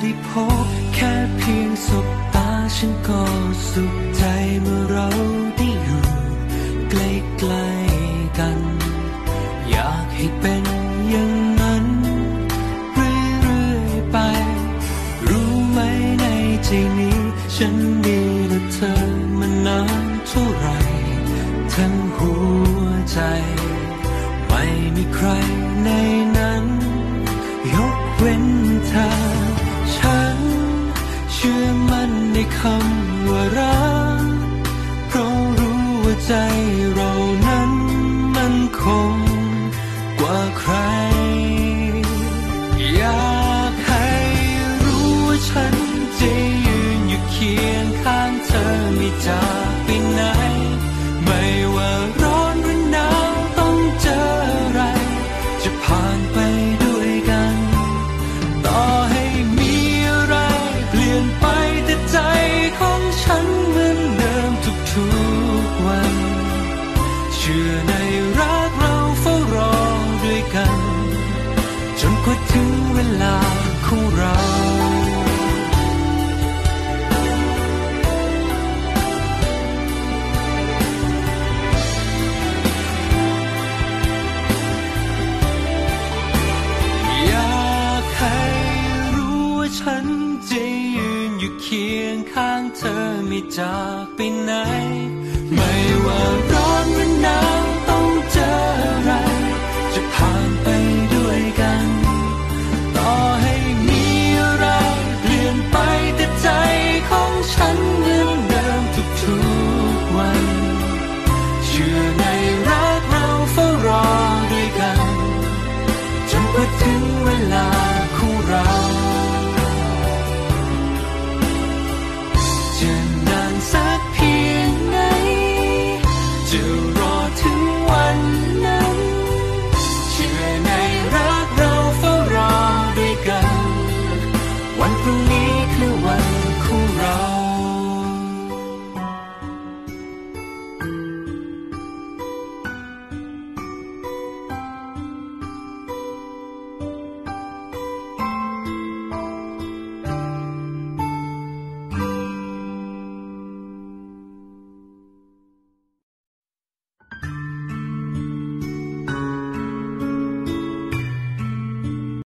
ได้พบแค่เพียงสบตาฉันก็สุขใจเมื่อเราได้อยู่ใกล้ๆกัน อยากให้เป็นอย่างนั้นเรื่อยๆไป รู้ไหมในใจนี้ ฉันมีแต่เธอมานานเท่าไหรทั้งหัวใจ ไม่มีใคร ใจเรา ถึงเวลาของเราอยากให้รู้ว่าฉันจะยืนอยู่เคียงข้างเธอไม่จากไปไหน ไม่ว่า your name.